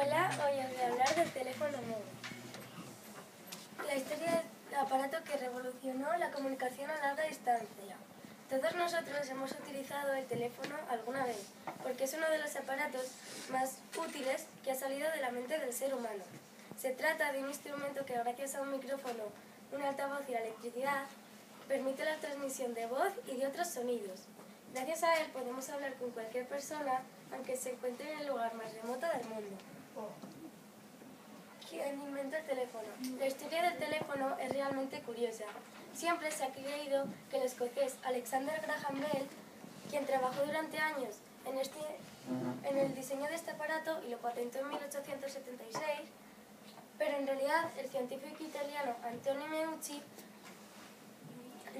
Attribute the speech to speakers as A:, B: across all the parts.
A: Hola, hoy os voy a hablar del teléfono móvil. La historia del aparato que revolucionó la comunicación a larga distancia. Todos nosotros hemos utilizado el teléfono alguna vez, porque es uno de los aparatos más útiles que ha salido de la mente del ser humano. Se trata de un instrumento que gracias a un micrófono, un altavoz y la electricidad, permite la transmisión de voz y de otros sonidos. Gracias a él podemos hablar con cualquier persona, aunque se encuentre en el lugar más remoto del mundo. ¿Quién inventó el teléfono? La historia del teléfono es realmente curiosa. Siempre se ha creído que el escocés Alexander Graham Bell, quien trabajó durante años en, este, en el diseño de este aparato y lo patentó en 1876, pero en realidad el científico italiano Antonio Meucci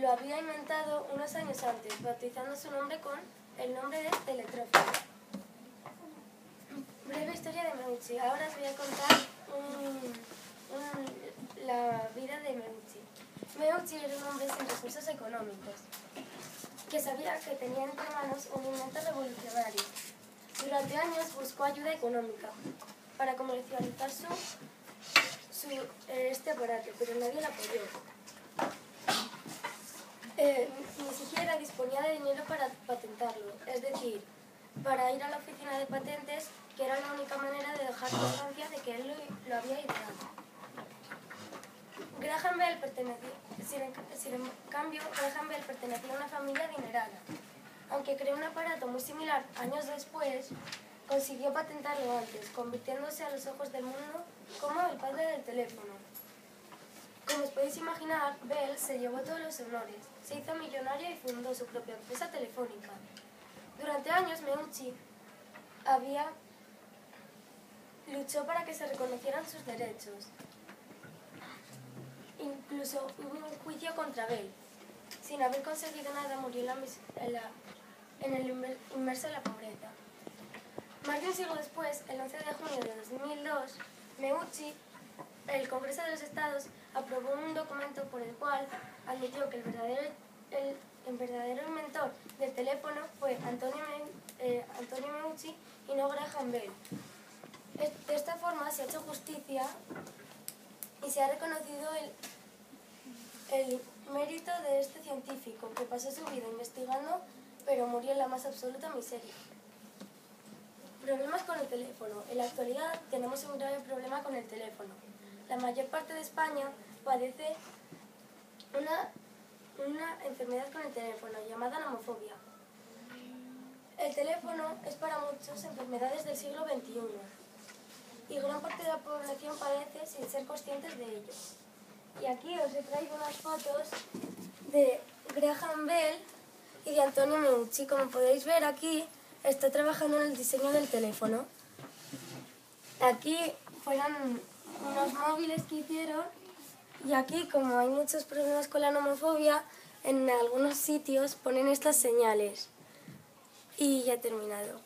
A: lo había inventado unos años antes, bautizando su nombre con el nombre de teletrófono. Meucci. Ahora os voy a contar la vida de Meucci. Meucci era un hombre sin recursos económicos, que sabía que tenía entre manos un invento revolucionario. Durante años buscó ayuda económica para comercializar su, su, eh, este aparato, pero nadie la apoyó. Eh, ni siquiera disponía de dinero para patentarlo, es decir, para ir a la oficina de patentes, que era la única manera de dejar constancia de que él lo, había ideado. Graham Bell pertenecía, sin, en cambio, Graham Bell pertenecía a una familia adinerada. Aunque creó un aparato muy similar años después, consiguió patentarlo antes, convirtiéndose a los ojos del mundo como el padre del teléfono. Como os podéis imaginar, Bell se llevó todos los honores, se hizo millonario y fundó su propia empresa telefónica. Durante años, Meucci había luchó para que se reconocieran sus derechos. Incluso hubo un juicio contra Bell. Sin haber conseguido nada, murió en, la, en el inmerso en la pobreza. Más de un siglo después, el 11 de junio de 2002, Meucci el Congreso de los Estados aprobó un documento por el cual admitió que el verdadero, el, verdadero inventor del teléfono fue Antonio, eh, Antonio Meucci y no Graham Bell. De esta forma se ha hecho justicia y se ha reconocido el, el mérito de este científico que pasó su vida investigando pero murió en la más absoluta miseria. Problemas con el teléfono. En la actualidad tenemos un grave problema con el teléfono la mayor parte de España padece una, una enfermedad con el teléfono llamada nomofobia. El teléfono es para muchos enfermedades del siglo XXI y gran parte de la población padece sin ser conscientes de ello. Y aquí os he traído unas fotos de Graham Bell y de Antonio Meucci. Como podéis ver aquí, está trabajando en el diseño del teléfono. Aquí fueron unos móviles que hicieron y aquí como hay muchos problemas con la nomofobia, en algunos sitios ponen estas señales. Y ya he terminado.